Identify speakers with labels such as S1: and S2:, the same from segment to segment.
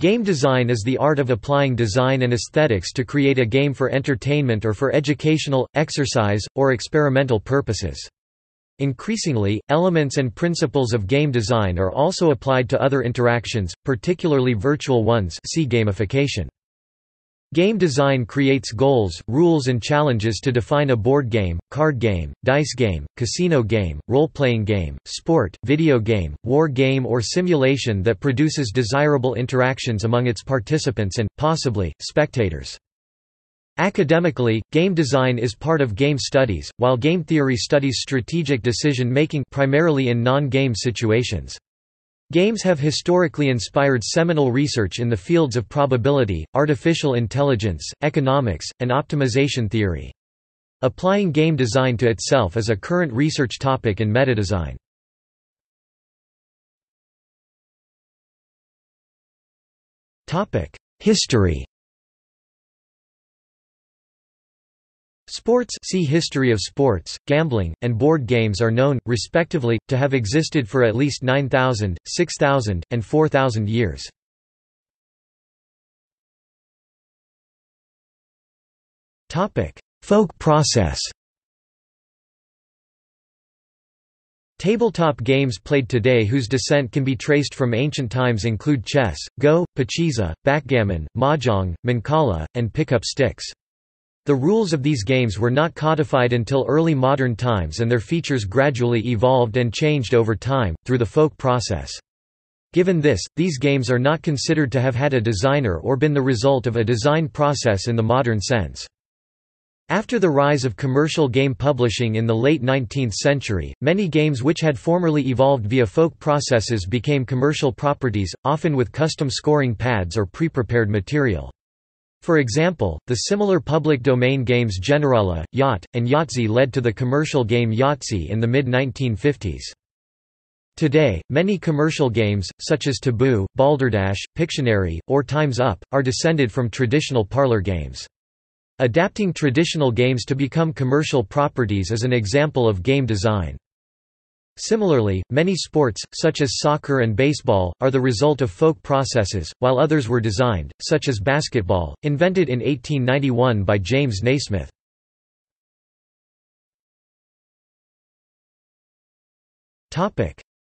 S1: Game design is the art of applying design and aesthetics to create a game for entertainment or for educational, exercise, or experimental purposes. Increasingly, elements and principles of game design are also applied to other interactions, particularly virtual ones see gamification. Game design creates goals, rules and challenges to define a board game, card game, dice game, casino game, role-playing game, sport, video game, war game or simulation that produces desirable interactions among its participants and, possibly, spectators. Academically, game design is part of game studies, while game theory studies strategic decision-making primarily in non-game situations. Games have historically inspired seminal research in the fields of probability, artificial intelligence, economics, and optimization theory. Applying game design to itself is a current research topic in metadesign. History Sports see History of sports, gambling, and board games are known, respectively, to have existed for at least 9,000, 6,000, and 4,000 years. Folk process Tabletop games played today whose descent can be traced from ancient times include chess, go, pachisi, backgammon, mahjong, mancala, and pick-up sticks. The rules of these games were not codified until early modern times and their features gradually evolved and changed over time, through the folk process. Given this, these games are not considered to have had a designer or been the result of a design process in the modern sense. After the rise of commercial game publishing in the late 19th century, many games which had formerly evolved via folk processes became commercial properties, often with custom scoring pads or pre-prepared material. For example, the similar public domain games Generala, Yacht, and Yatzy led to the commercial game Yahtzee in the mid-1950s. Today, many commercial games, such as Taboo, Balderdash, Pictionary, or Time's Up, are descended from traditional parlor games. Adapting traditional games to become commercial properties is an example of game design. Similarly, many sports, such as soccer and baseball, are the result of folk processes, while others were designed, such as basketball, invented in 1891 by James Naismith.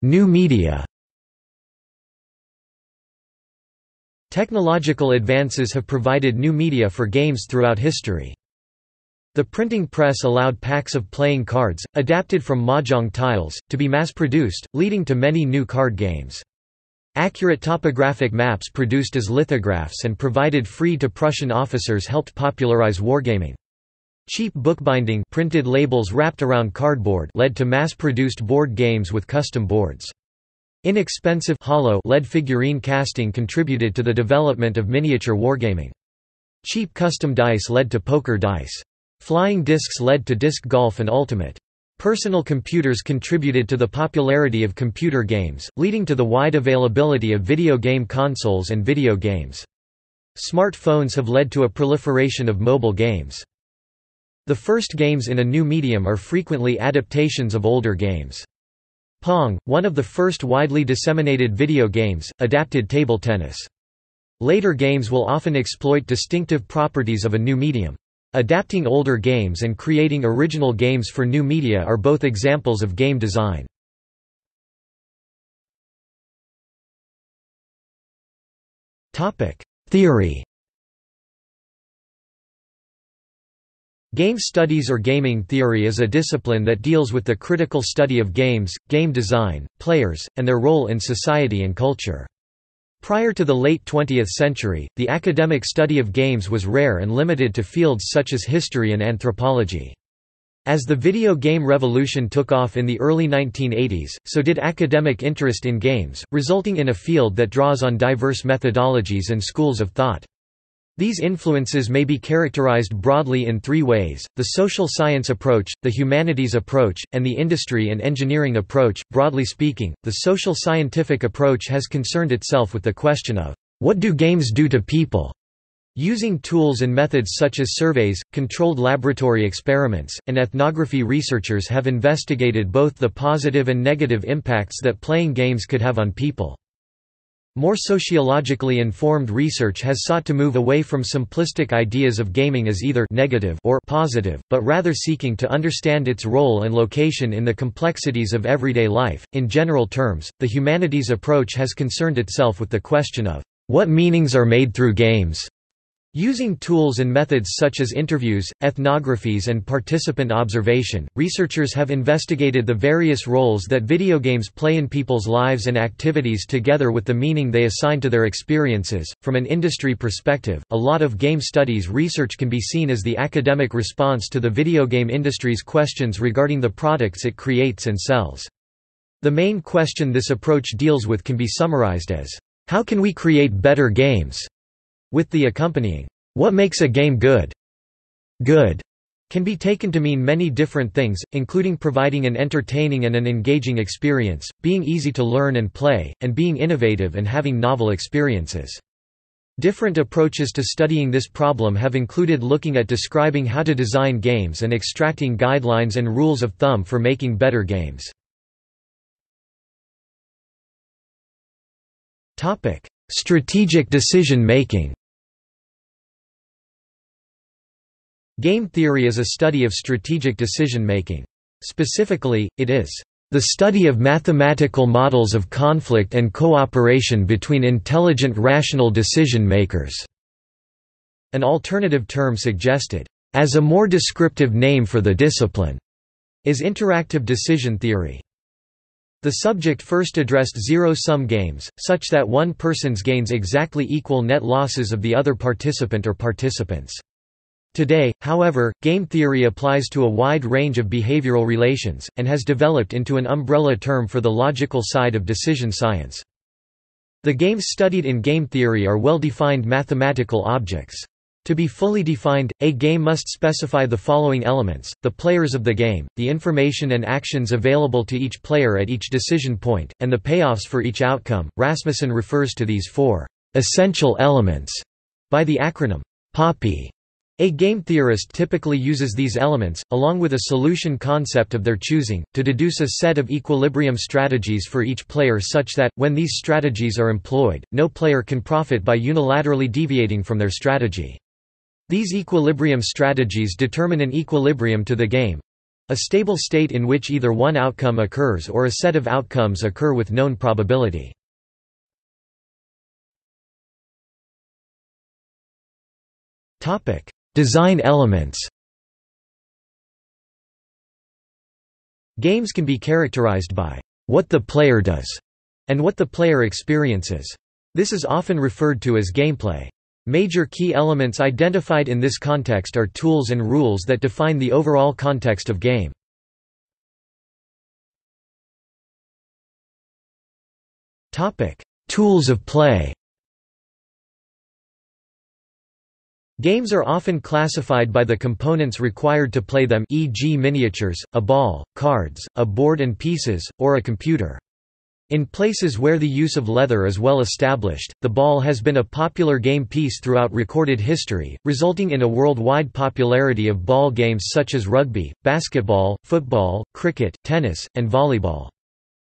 S1: New media Technological advances have provided new media for games throughout history. The printing press allowed packs of playing cards, adapted from mahjong tiles, to be mass-produced, leading to many new card games. Accurate topographic maps produced as lithographs and provided free to Prussian officers helped popularize wargaming. Cheap bookbinding printed labels wrapped around cardboard led to mass-produced board games with custom boards. Inexpensive hollow lead figurine casting contributed to the development of miniature wargaming. Cheap custom dice led to poker dice. Flying discs led to disc golf and ultimate. Personal computers contributed to the popularity of computer games, leading to the wide availability of video game consoles and video games. Smartphones have led to a proliferation of mobile games. The first games in a new medium are frequently adaptations of older games. Pong, one of the first widely disseminated video games, adapted table tennis. Later games will often exploit distinctive properties of a new medium. Adapting older games and creating original games for new media are both examples of game design. Theory Game studies or gaming theory is a discipline that deals with the critical study of games, game design, players, and their role in society and culture. Prior to the late 20th century, the academic study of games was rare and limited to fields such as history and anthropology. As the video game revolution took off in the early 1980s, so did academic interest in games, resulting in a field that draws on diverse methodologies and schools of thought. These influences may be characterized broadly in three ways, the social science approach, the humanities approach, and the industry and engineering approach. Broadly speaking, the social scientific approach has concerned itself with the question of, what do games do to people? Using tools and methods such as surveys, controlled laboratory experiments, and ethnography researchers have investigated both the positive and negative impacts that playing games could have on people. More sociologically informed research has sought to move away from simplistic ideas of gaming as either negative or positive, but rather seeking to understand its role and location in the complexities of everyday life. In general terms, the humanities approach has concerned itself with the question of what meanings are made through games Using tools and methods such as interviews, ethnographies and participant observation, researchers have investigated the various roles that video games play in people's lives and activities together with the meaning they assign to their experiences. From an industry perspective, a lot of game studies research can be seen as the academic response to the video game industry's questions regarding the products it creates and sells. The main question this approach deals with can be summarized as, how can we create better games? With the accompanying, "'What makes a game good?' Good can be taken to mean many different things, including providing an entertaining and an engaging experience, being easy to learn and play, and being innovative and having novel experiences. Different approaches to studying this problem have included looking at describing how to design games and extracting guidelines and rules of thumb for making better games. Strategic decision Game theory is a study of strategic decision-making. Specifically, it is the study of mathematical models of conflict and cooperation between intelligent rational decision-makers." An alternative term suggested, as a more descriptive name for the discipline, is interactive decision theory. The subject first addressed zero-sum games, such that one person's gains exactly equal net losses of the other participant or participants. Today, however, game theory applies to a wide range of behavioral relations, and has developed into an umbrella term for the logical side of decision science. The games studied in game theory are well-defined mathematical objects. To be fully defined, a game must specify the following elements, the players of the game, the information and actions available to each player at each decision point, and the payoffs for each outcome. Rasmusen refers to these four essential elements by the acronym PAPI. A game theorist typically uses these elements, along with a solution concept of their choosing, to deduce a set of equilibrium strategies for each player such that, when these strategies are employed, no player can profit by unilaterally deviating from their strategy. These equilibrium strategies determine an equilibrium to the game—a stable state in which either one outcome occurs or a set of outcomes occur with known probability. Topic Design elements Games can be characterized by what the player does and what the player experiences. This is often referred to as gameplay. Major key elements identified in this context are tools and rules that define the overall context of game. Tools of play Games are often classified by the components required to play them e.g. miniatures, a ball, cards, a board and pieces, or a computer. In places where the use of leather is well established, the ball has been a popular game piece throughout recorded history, resulting in a worldwide popularity of ball games such as rugby, basketball, football, cricket, tennis, and volleyball.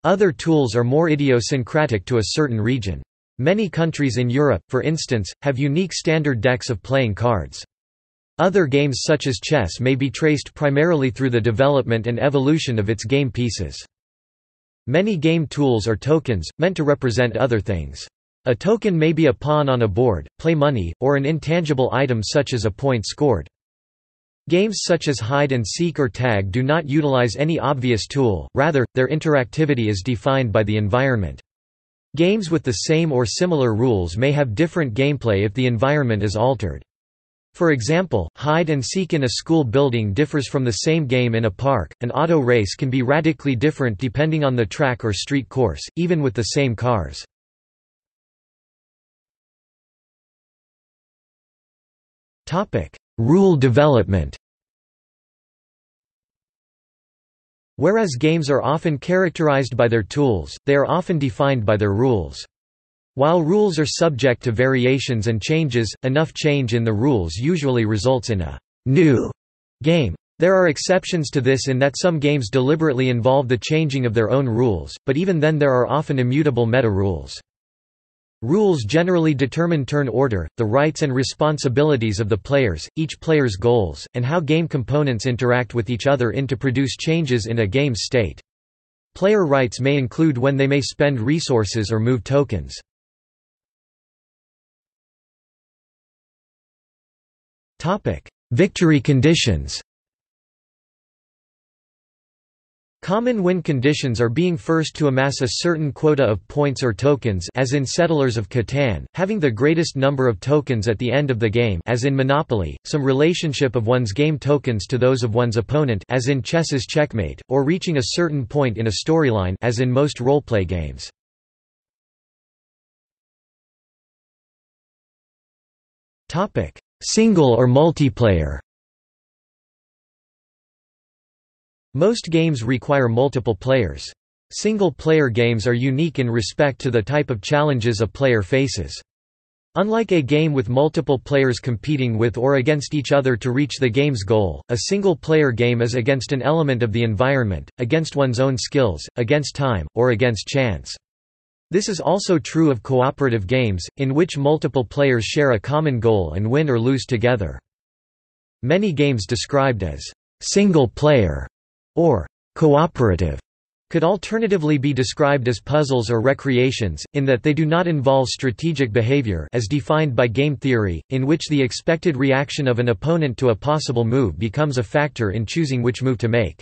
S1: Other tools are more idiosyncratic to a certain region. Many countries in Europe, for instance, have unique standard decks of playing cards. Other games such as chess may be traced primarily through the development and evolution of its game pieces. Many game tools are tokens, meant to represent other things. A token may be a pawn on a board, play money, or an intangible item such as a point scored. Games such as hide and seek or tag do not utilize any obvious tool, rather, their interactivity is defined by the environment. Games with the same or similar rules may have different gameplay if the environment is altered. For example, hide and seek in a school building differs from the same game in a park. An auto race can be radically different depending on the track or street course, even with the same cars. Topic: Rule development. Whereas games are often characterized by their tools, they are often defined by their rules. While rules are subject to variations and changes, enough change in the rules usually results in a new game. There are exceptions to this in that some games deliberately involve the changing of their own rules, but even then there are often immutable meta-rules. Rules generally determine turn order, the rights and responsibilities of the players, each player's goals, and how game components interact with each other in to produce changes in a game's state. Player rights may include when they may spend resources or move tokens. Victory conditions Common win conditions are being first to amass a certain quota of points or tokens as in Settlers of Catan, having the greatest number of tokens at the end of the game as in Monopoly, some relationship of one's game tokens to those of one's opponent as in Chess's Checkmate, or reaching a certain point in a storyline as in most roleplay games. Single or multiplayer Most games require multiple players. Single-player games are unique in respect to the type of challenges a player faces. Unlike a game with multiple players competing with or against each other to reach the game's goal, a single-player game is against an element of the environment, against one's own skills, against time, or against chance. This is also true of cooperative games, in which multiple players share a common goal and win or lose together. Many games described as single-player or cooperative could alternatively be described as puzzles or recreations, in that they do not involve strategic behavior as defined by game theory, in which the expected reaction of an opponent to a possible move becomes a factor in choosing which move to make.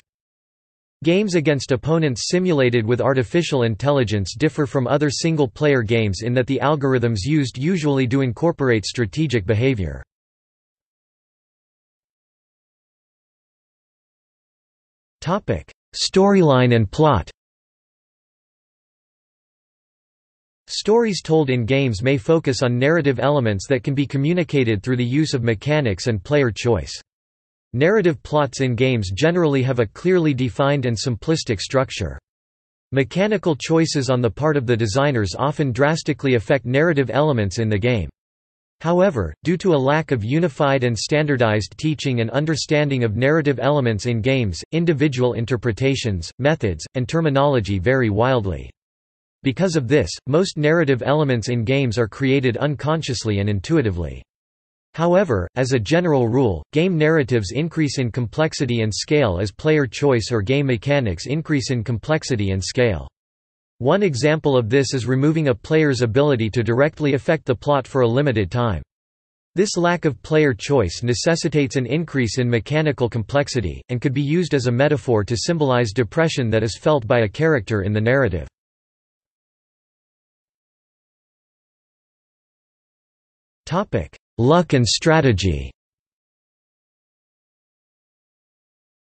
S1: Games against opponents simulated with artificial intelligence differ from other single-player games in that the algorithms used usually do incorporate strategic behavior. Storyline and plot Stories told in games may focus on narrative elements that can be communicated through the use of mechanics and player choice. Narrative plots in games generally have a clearly defined and simplistic structure. Mechanical choices on the part of the designers often drastically affect narrative elements in the game. However, due to a lack of unified and standardized teaching and understanding of narrative elements in games, individual interpretations, methods, and terminology vary wildly. Because of this, most narrative elements in games are created unconsciously and intuitively. However, as a general rule, game narratives increase in complexity and scale as player choice or game mechanics increase in complexity and scale. One example of this is removing a player's ability to directly affect the plot for a limited time. This lack of player choice necessitates an increase in mechanical complexity, and could be used as a metaphor to symbolize depression that is felt by a character in the narrative. Luck and strategy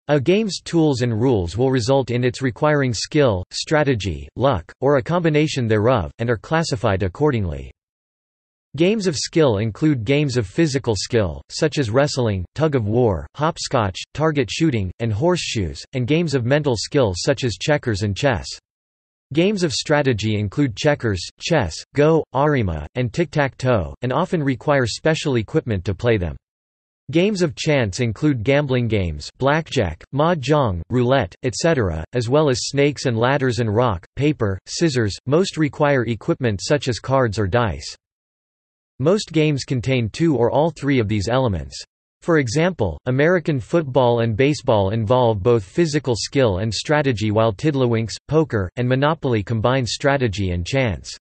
S1: A game's tools and rules will result in its requiring skill, strategy, luck, or a combination thereof, and are classified accordingly. Games of skill include games of physical skill, such as wrestling, tug-of-war, hopscotch, target shooting, and horseshoes, and games of mental skill such as checkers and chess. Games of strategy include checkers, chess, go, arimaa, and tic-tac-toe, and often require special equipment to play them. Games of chance include gambling games blackjack, mahjong, roulette, etc., as well as snakes and ladders and rock, paper, scissors, most require equipment such as cards or dice. Most games contain two or all three of these elements. For example, American football and baseball involve both physical skill and strategy while Tiddlywinks, poker, and Monopoly combine strategy and chance.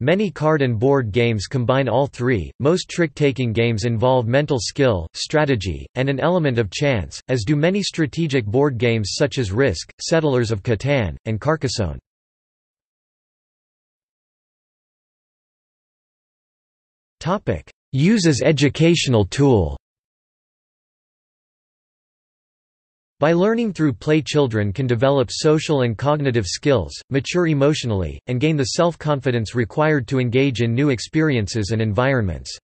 S1: Many card and board games combine all three. Most trick-taking games involve mental skill, strategy, and an element of chance, as do many strategic board games such as Risk, Settlers of Catan, and Carcassonne. Use as educational tool. By learning through play children can develop social and cognitive skills, mature emotionally, and gain the self-confidence required to engage in new experiences and environments.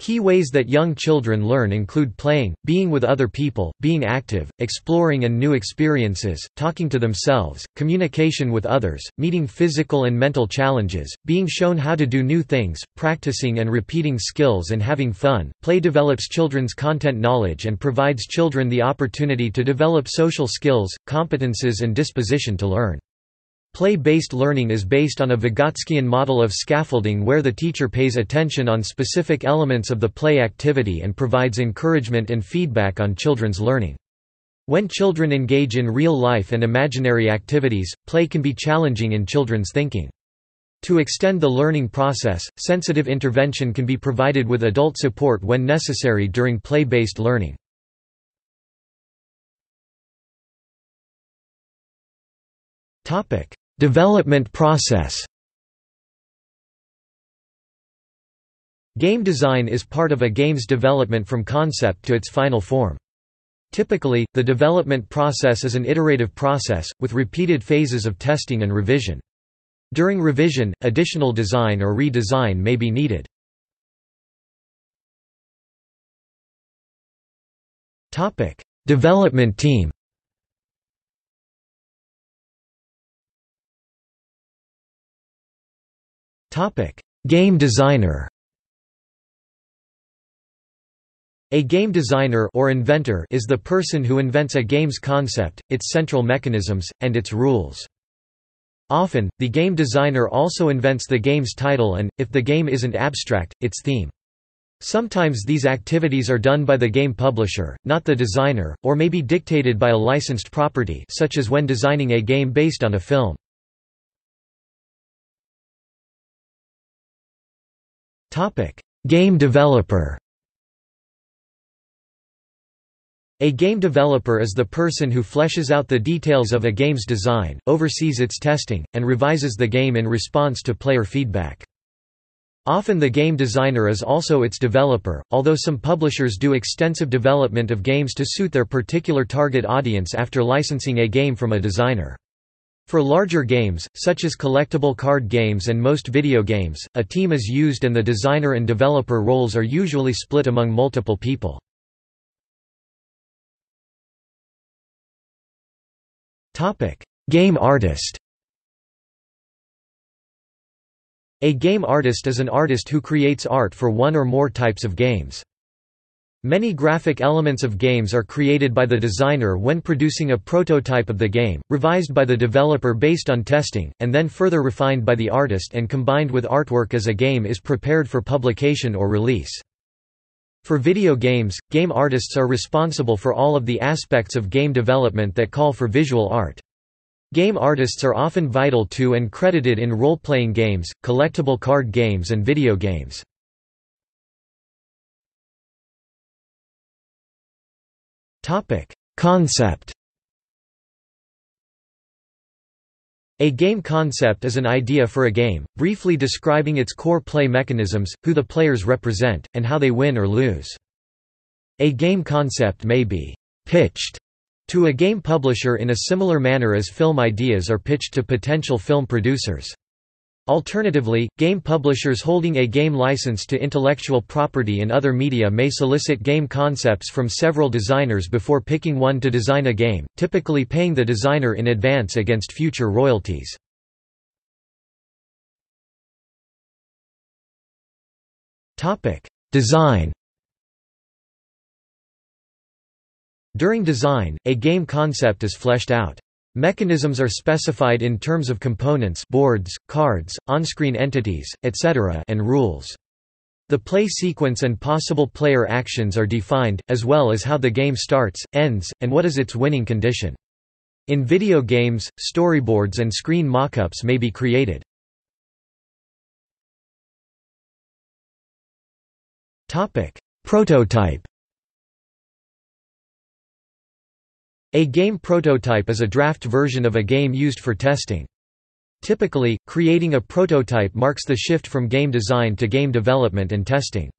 S1: Key ways that young children learn include playing, being with other people, being active, exploring and new experiences, talking to themselves, communication with others, meeting physical and mental challenges, being shown how to do new things, practicing and repeating skills and having fun. Play develops children's content knowledge and provides children the opportunity to develop social skills, competences and disposition to learn. Play-based learning is based on a Vygotskian model of scaffolding where the teacher pays attention on specific elements of the play activity and provides encouragement and feedback on children's learning. When children engage in real-life and imaginary activities, play can be challenging in children's thinking. To extend the learning process, sensitive intervention can be provided with adult support when necessary during play-based learning. Development process Game design is part of a game's development from concept to its final form. Typically, the development process is an iterative process, with repeated phases of testing and revision. During revision, additional design or redesign may be needed. Development team Game designer A game designer or inventor is the person who invents a game's concept, its central mechanisms, and its rules. Often, the game designer also invents the game's title and, if the game isn't abstract, its theme. Sometimes these activities are done by the game publisher, not the designer, or may be dictated by a licensed property such as when designing a game based on a film. Game developer A game developer is the person who fleshes out the details of a game's design, oversees its testing, and revises the game in response to player feedback. Often the game designer is also its developer, although some publishers do extensive development of games to suit their particular target audience after licensing a game from a designer. For larger games, such as collectible card games and most video games, a team is used and the designer and developer roles are usually split among multiple people. Game artist. A game artist is an artist who creates art for one or more types of games. Many graphic elements of games are created by the designer when producing a prototype of the game, revised by the developer based on testing, and then further refined by the artist and combined with artwork as a game is prepared for publication or release. For video games, game artists are responsible for all of the aspects of game development that call for visual art. Game artists are often vital to and credited in role-playing games, collectible card games and video games. Concept A game concept is an idea for a game, briefly describing its core play mechanisms, who the players represent, and how they win or lose. A game concept may be pitched to a game publisher in a similar manner as film ideas are pitched to potential film producers. Alternatively, game publishers holding a game license to intellectual property in other media may solicit game concepts from several designers before picking one to design a game, typically paying the designer in advance against future royalties. Design During design, a game concept is fleshed out. Mechanisms are specified in terms of components boards, cards, on-screen entities, etc. and rules. The play sequence and possible player actions are defined, as well as how the game starts, ends, and what is its winning condition. In video games, storyboards and screen mockups may be created. Prototype A game prototype is a draft version of a game used for testing. Typically, creating a prototype marks the shift from game design to game development and testing.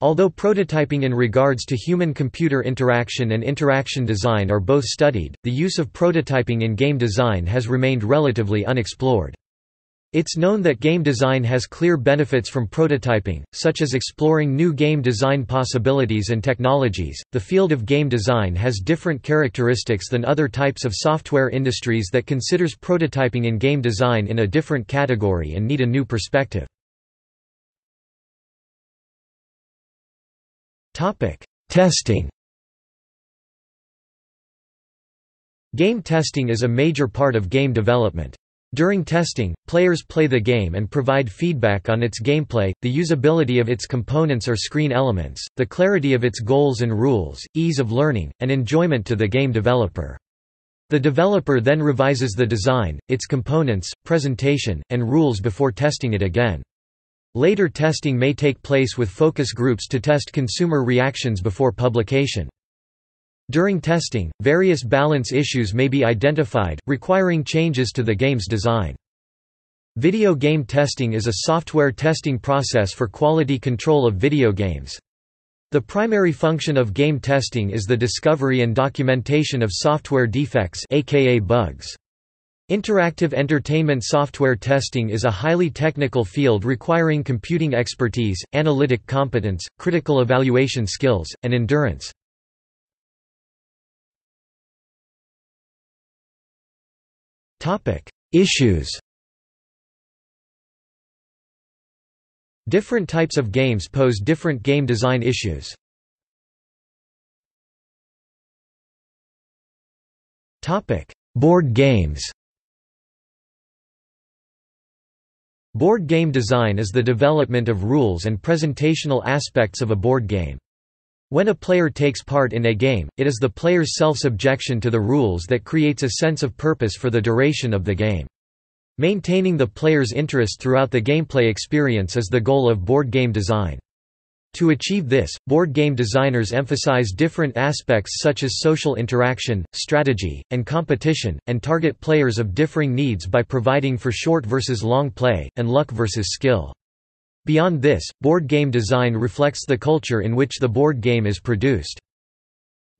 S1: Although prototyping in regards to human-computer interaction and interaction design are both studied, the use of prototyping in game design has remained relatively unexplored. It's known that game design has clear benefits from prototyping, such as exploring new game design possibilities and technologies. The field of game design has different characteristics than other types of software industries that considers prototyping in game design in a different category and need a new perspective. Topic: Testing. Game testing is a major part of game development. During testing, players play the game and provide feedback on its gameplay, the usability of its components or screen elements, the clarity of its goals and rules, ease of learning, and enjoyment to the game developer. The developer then revises the design, its components, presentation, and rules before testing it again. Later testing may take place with focus groups to test consumer reactions before publication. During testing, various balance issues may be identified, requiring changes to the game's design. Video game testing is a software testing process for quality control of video games. The primary function of game testing is the discovery and documentation of software defects aka bugs. Interactive entertainment software testing is a highly technical field requiring computing expertise, analytic competence, critical evaluation skills, and endurance. Issues Different types of games pose different game design issues. Board games Board game design is the development of rules and presentational aspects of a board game. When a player takes part in a game, it is the player's self-subjection to the rules that creates a sense of purpose for the duration of the game. Maintaining the player's interest throughout the gameplay experience is the goal of board game design. To achieve this, board game designers emphasize different aspects such as social interaction, strategy, and competition, and target players of differing needs by providing for short versus long play, and luck versus skill. Beyond this, board game design reflects the culture in which the board game is produced.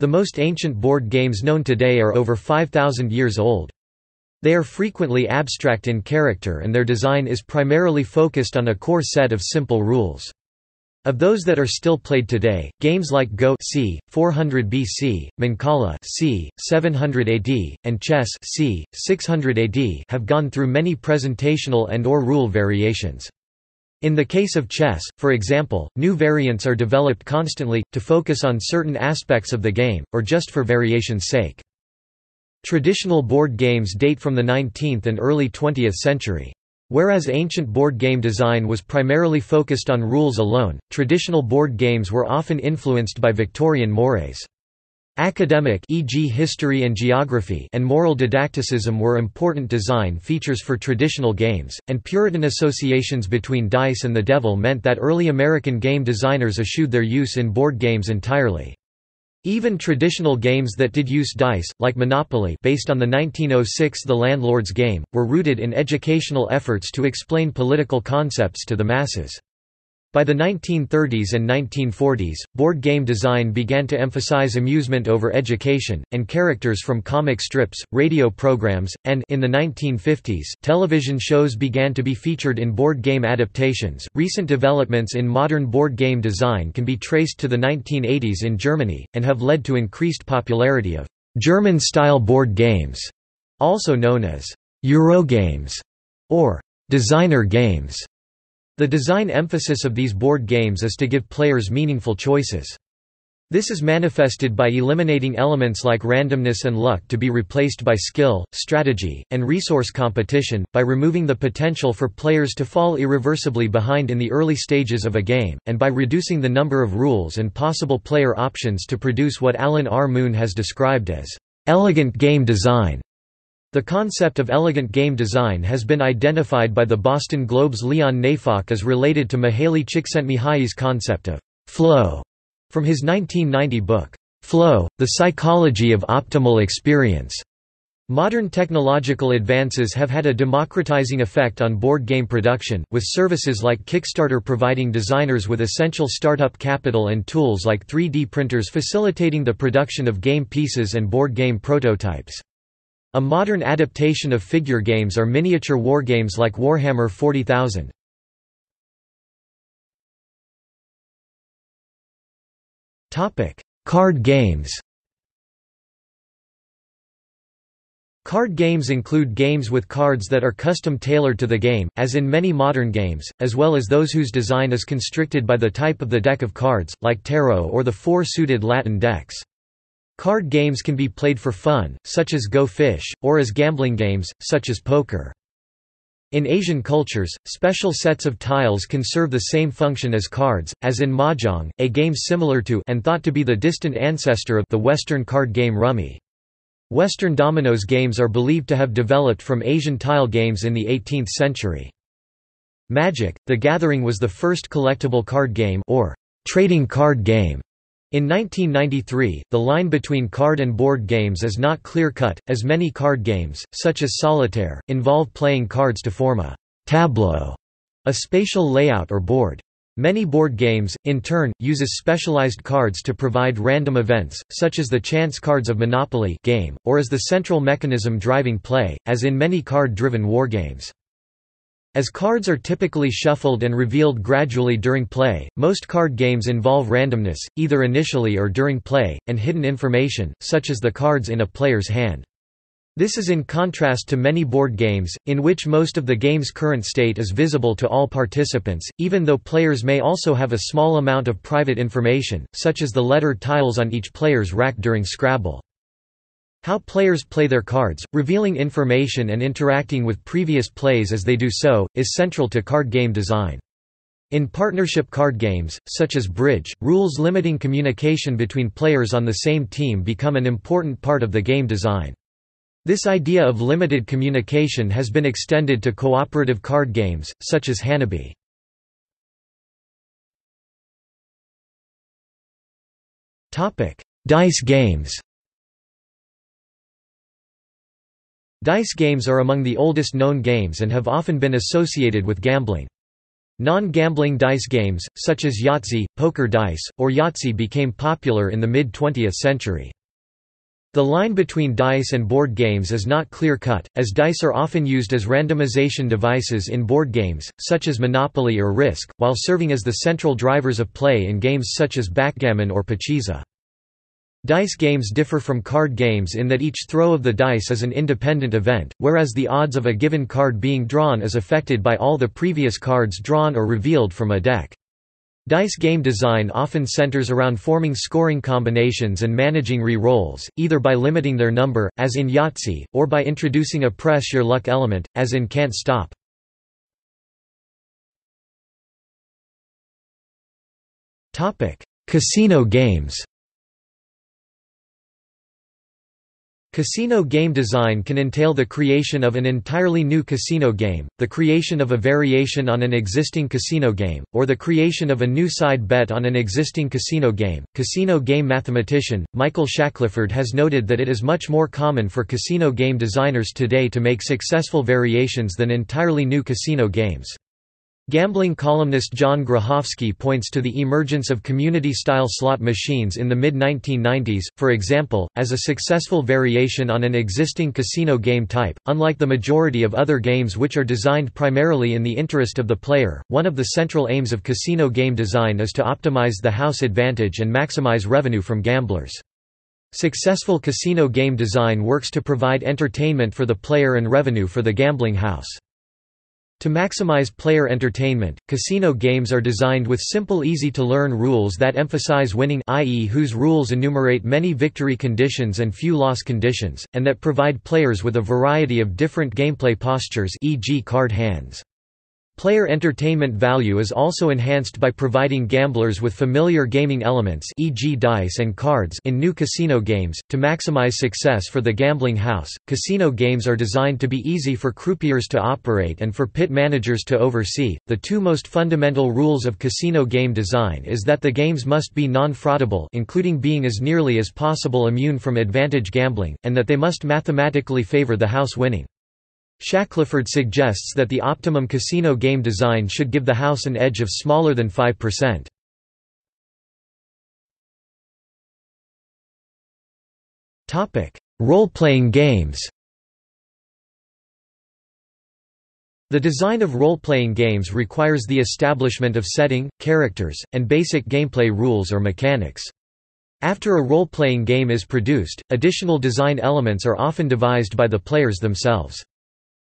S1: The most ancient board games known today are over 5,000 years old. They are frequently abstract in character and their design is primarily focused on a core set of simple rules. Of those that are still played today, games like Go c. 400 BC, Mancala c. 700 AD, and Chess c. 600 AD have gone through many presentational and or rule variations. In the case of chess, for example, new variants are developed constantly, to focus on certain aspects of the game, or just for variation's sake. Traditional board games date from the 19th and early 20th century. Whereas ancient board game design was primarily focused on rules alone, traditional board games were often influenced by Victorian mores. Academic e.g. history and geography and moral didacticism were important design features for traditional games, and Puritan associations between dice and the devil meant that early American game designers eschewed their use in board games entirely. Even traditional games that did use dice, like Monopoly based on the 1906 The Landlord's Game, were rooted in educational efforts to explain political concepts to the masses. By the 1930s and 1940s, board game design began to emphasize amusement over education, and characters from comic strips, radio programs, and in the 1950s, television shows began to be featured in board game adaptations. Recent developments in modern board game design can be traced to the 1980s in Germany, and have led to increased popularity of German style board games, also known as Eurogames or designer games. The design emphasis of these board games is to give players meaningful choices. This is manifested by eliminating elements like randomness and luck to be replaced by skill, strategy, and resource competition, by removing the potential for players to fall irreversibly behind in the early stages of a game, and by reducing the number of rules and possible player options to produce what Alan R. Moon has described as elegant game design. The concept of elegant game design has been identified by the Boston Globe's Leon Neyfakh as related to Mihaly Csikszentmihalyi's concept of flow from his 1990 book, Flow, The Psychology of Optimal Experience. Modern technological advances have had a democratizing effect on board game production, with services like Kickstarter providing designers with essential startup capital and tools like 3D printers facilitating the production of game pieces and board game prototypes. A modern adaptation of figure games are miniature wargames like Warhammer 40,000. Card games Card games include games with cards that are custom-tailored to the game, as in many modern games, as well as those whose design is constricted by the type of the deck of cards, like tarot or the four-suited Latin decks. Card games can be played for fun, such as Go Fish, or as gambling games, such as poker. In Asian cultures, special sets of tiles can serve the same function as cards, as in mahjong, a game similar to and thought to be the distant ancestor of the Western card game rummy. Western dominoes games are believed to have developed from Asian tile games in the 18th century. Magic, the Gathering was the first collectible card game or trading card game in 1993, the line between card and board games is not clear-cut, as many card games, such as Solitaire, involve playing cards to form a tableau, a spatial layout or board. Many board games, in turn, uses specialized cards to provide random events, such as the chance cards of Monopoly game, or as the central mechanism driving play, as in many card-driven wargames. As cards are typically shuffled and revealed gradually during play, most card games involve randomness, either initially or during play, and hidden information, such as the cards in a player's hand. This is in contrast to many board games, in which most of the game's current state is visible to all participants, even though players may also have a small amount of private information, such as the letter tiles on each player's rack during Scrabble. How players play their cards, revealing information and interacting with previous plays as they do so, is central to card game design. In partnership card games, such as bridge, rules limiting communication between players on the same team become an important part of the game design. This idea of limited communication has been extended to cooperative card games, such as Hanabi. Dice games Dice games are among the oldest known games and have often been associated with gambling. Non-gambling dice games, such as Yatzy, poker dice, or Yahtzee became popular in the mid-20th century. The line between dice and board games is not clear-cut, as dice are often used as randomization devices in board games, such as Monopoly or Risk, while serving as the central drivers of play in games such as backgammon or Pachisi. Dice games differ from card games in that each throw of the dice is an independent event, whereas the odds of a given card being drawn is affected by all the previous cards drawn or revealed from a deck. Dice game design often centers around forming scoring combinations and managing re-rolls, either by limiting their number, as in Yahtzee, or by introducing a press your luck element, as in Can't Stop. Casino games Casino game design can entail the creation of an entirely new casino game, the creation of a variation on an existing casino game, or the creation of a new side bet on an existing casino game. Casino game mathematician, Michael Shackleford has noted that it is much more common for casino game designers today to make successful variations than entirely new casino games. Gambling columnist John Grochowski points to the emergence of community-style slot machines in the mid-1990s, for example, as a successful variation on an existing casino game type. Unlike the majority of other games which are designed primarily in the interest of the player, one of the central aims of casino game design is to optimize the house advantage and maximize revenue from gamblers. Successful casino game design works to provide entertainment for the player and revenue for the gambling house. To maximize player entertainment, casino games are designed with simple easy-to-learn rules that emphasize winning i.e. whose rules enumerate many victory conditions and few loss conditions, and that provide players with a variety of different gameplay postures e.g. card hands. Player entertainment value is also enhanced by providing gamblers with familiar gaming elements e.g. dice and cards in new casino games. To maximize success for the gambling house, casino games are designed to be easy for croupiers to operate and for pit managers to oversee. The two most fundamental rules of casino game design is that the games must be non-fraudable, including being as nearly as possible immune from advantage gambling, and that they must mathematically favor the house winning. Shackleford suggests that the optimum casino game design should give the house an edge of smaller than 5%. Role-playing games The design of role-playing games requires the establishment of setting, characters, and basic gameplay rules or mechanics. After a role-playing game is produced, additional design elements are often devised by the players themselves.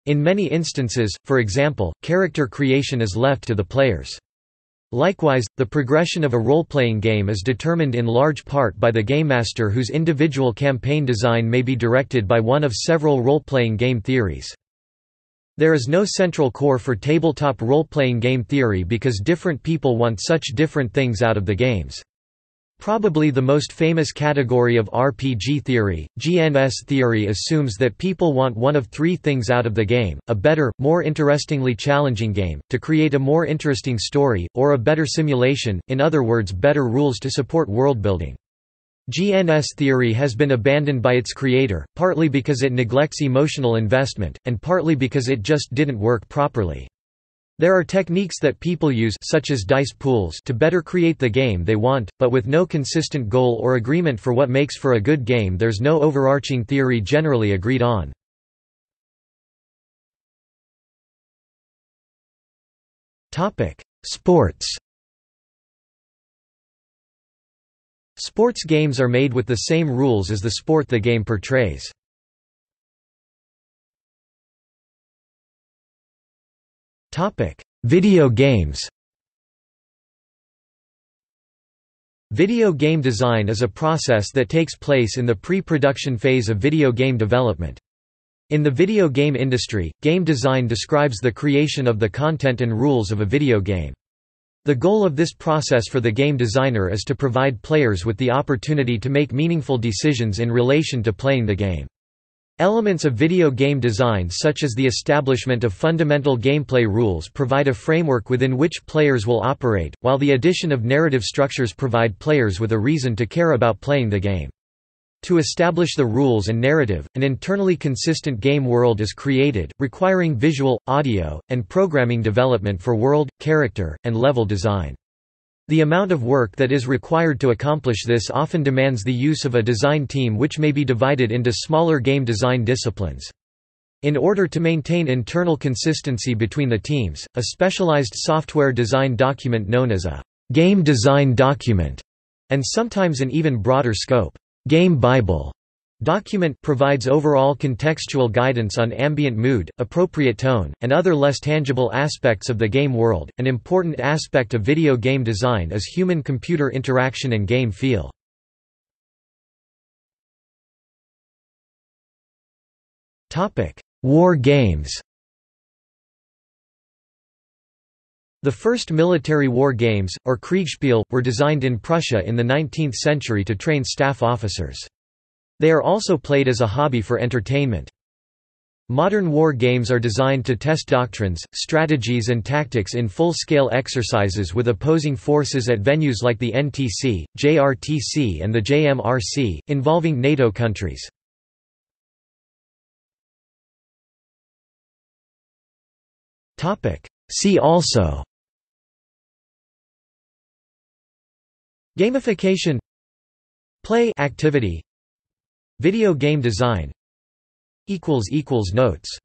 S1: In many instances, for example, character creation is left to the players. Likewise, the progression of a role-playing game is determined in large part by the gamemaster whose individual campaign design may be directed by one of several role-playing game theories. There is no central core for tabletop role-playing game theory because different people want such different things out of the games. Probably the most famous category of RPG theory, GNS theory assumes that people want one of three things out of the game, a better, more interestingly challenging game, to create a more interesting story, or a better simulation, in other words better rules to support world-building. GNS theory has been abandoned by its creator, partly because it neglects emotional investment, and partly because it just didn't work properly. There are techniques that people use such as dice pools to better create the game they want, but with no consistent goal or agreement for what makes for a good game there's no overarching theory generally agreed on. Sports Sports games are made with the same rules as the sport the game portrays. Video games Video game design is a process that takes place in the pre-production phase of video game development. In the video game industry, game design describes the creation of the content and rules of a video game. The goal of this process for the game designer is to provide players with the opportunity to make meaningful decisions in relation to playing the game. Elements of video game design such as the establishment of fundamental gameplay rules provide a framework within which players will operate, while the addition of narrative structures provide players with a reason to care about playing the game. To establish the rules and narrative, an internally consistent game world is created, requiring visual, audio, and programming development for world, character, and level design. The amount of work that is required to accomplish this often demands the use of a design team which may be divided into smaller game design disciplines. In order to maintain internal consistency between the teams, a specialized software design document known as a game design document, and sometimes an even broader scope, game bible, Document provides overall contextual guidance on ambient mood, appropriate tone, and other less tangible aspects of the game world. An important aspect of video game design is human computer interaction and game feel. Topic: War games. The first military war games, or Kriegsspiel, were designed in Prussia in the 19th century to train staff officers. They are also played as a hobby for entertainment. Modern war games are designed to test doctrines, strategies and tactics in full-scale exercises with opposing forces at venues like the NTC, JRTC and the JMRC, involving NATO countries. See also Gamification Play activity Video game design Notes